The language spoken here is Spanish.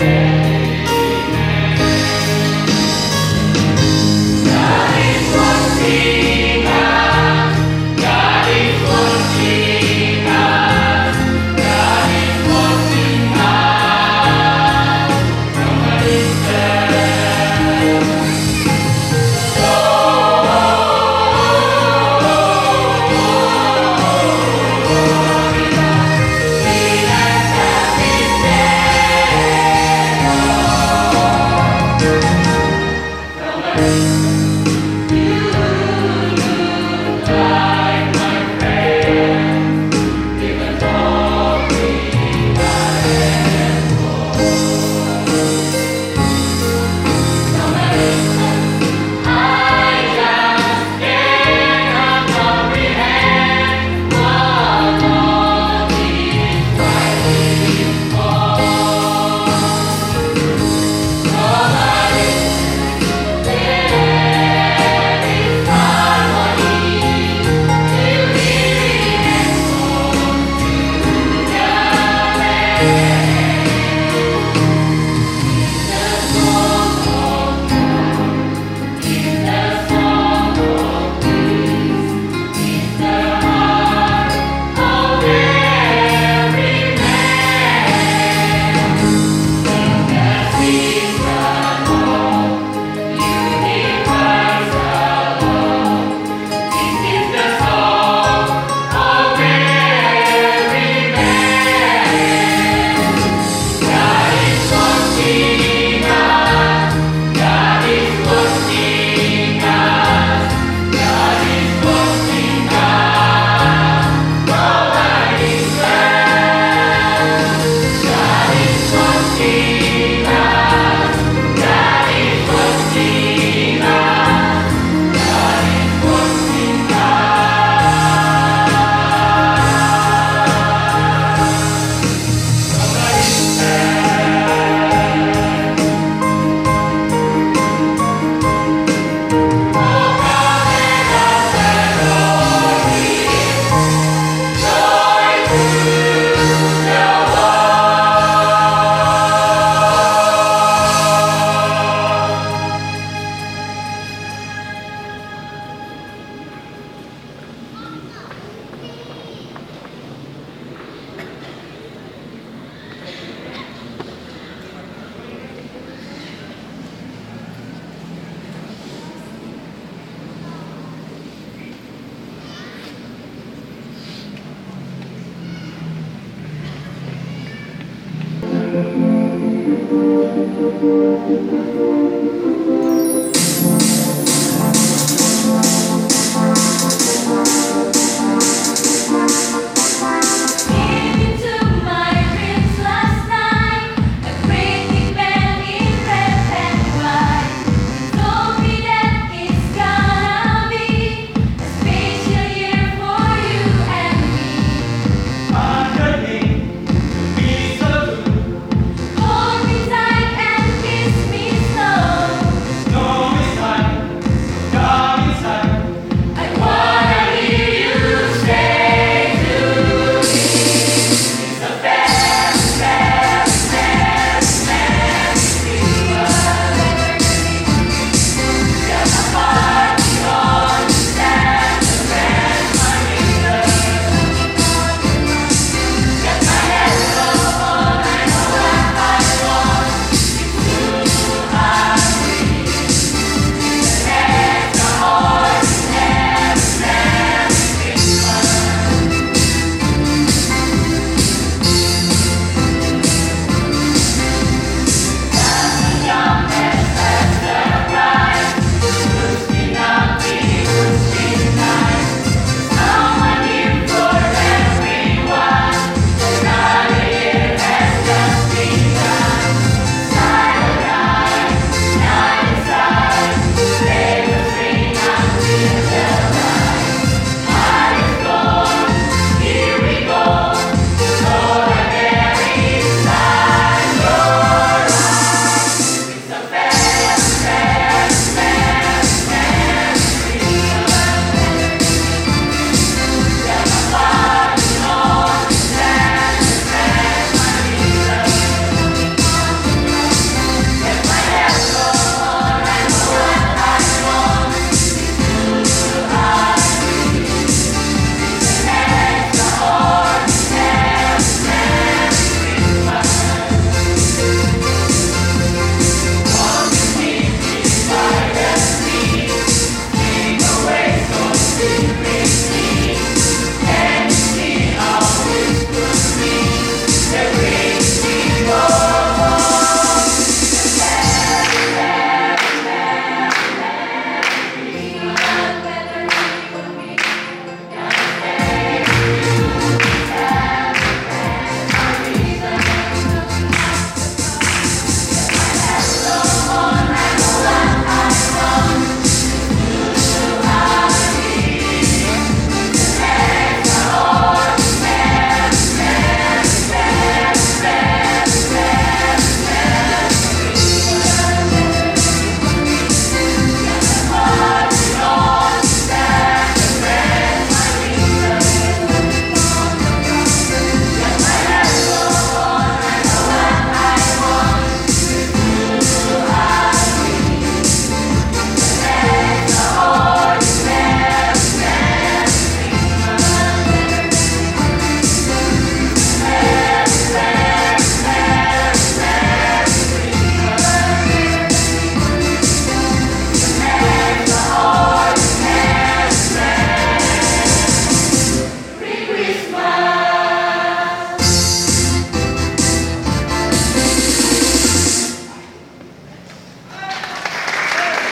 Música